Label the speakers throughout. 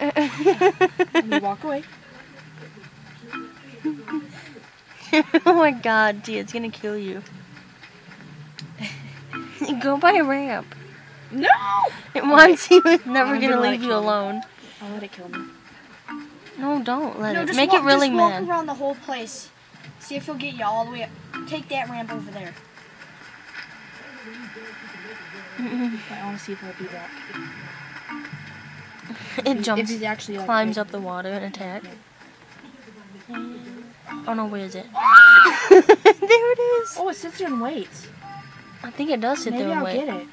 Speaker 1: and you walk away.
Speaker 2: oh my god, dude, it's gonna kill you. Go by a ramp.
Speaker 1: No!
Speaker 2: It wants you. It's never gonna
Speaker 1: gonna
Speaker 2: leave you
Speaker 1: kill me.
Speaker 2: alone.
Speaker 1: I'll let it kill me.
Speaker 2: No, don't let
Speaker 3: No,
Speaker 2: it. Make
Speaker 3: walk,
Speaker 2: it really
Speaker 3: just walk
Speaker 2: mad.
Speaker 3: around the whole place. See if he'll get you all the way up. Take that ramp over there.
Speaker 1: I want to see if he'll be back.
Speaker 2: It jumps,
Speaker 1: he's actually like,
Speaker 2: climbs
Speaker 1: big.
Speaker 2: up the water and attacks. Oh no, where is it? there it is.
Speaker 1: Oh, it sits there and waits.
Speaker 2: I think it does sit
Speaker 1: Maybe
Speaker 2: there and
Speaker 1: I'll
Speaker 2: wait.
Speaker 1: get it.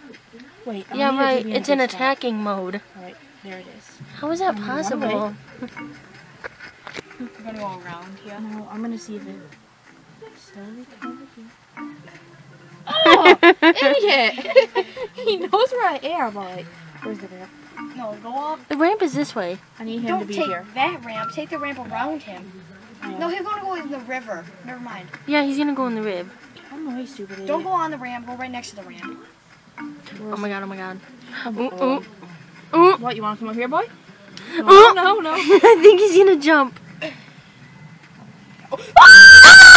Speaker 1: Wait. I'm
Speaker 2: Yeah, right.
Speaker 1: give you an
Speaker 2: It's in
Speaker 1: good spot.
Speaker 2: attacking mode.
Speaker 1: Alright, there it is.
Speaker 2: How is that
Speaker 1: run
Speaker 2: possible?
Speaker 1: away.
Speaker 3: We're gonna go around here.
Speaker 1: No, I'm gonna see if it slowly come over here. Oh, idiot! he knows where I am. but, Like, where's the ramp?
Speaker 3: No, go up.
Speaker 2: The ramp is this way.
Speaker 1: I need him to
Speaker 3: Don't
Speaker 1: be
Speaker 3: take
Speaker 1: here.
Speaker 3: that ramp. Take the ramp around him.
Speaker 1: I
Speaker 3: No, he's gonna go in the river. Never mind.
Speaker 2: Yeah, he's gonna go in the rib.
Speaker 1: I'm way stupid. Idiot.
Speaker 3: Don't go on the ramp. Go right next to the ramp.
Speaker 2: Oh my god, oh my god.
Speaker 1: Come
Speaker 2: Ooh,
Speaker 1: oh.
Speaker 2: ooh, ooh.
Speaker 1: What? You want to come up here, boy? No,
Speaker 2: Ooh.
Speaker 1: no, no.
Speaker 2: I think he's gonna jump. Jumped oh,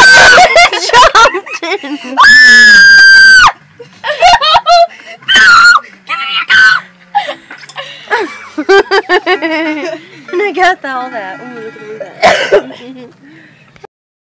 Speaker 2: and I got all that. Ooh, look at that.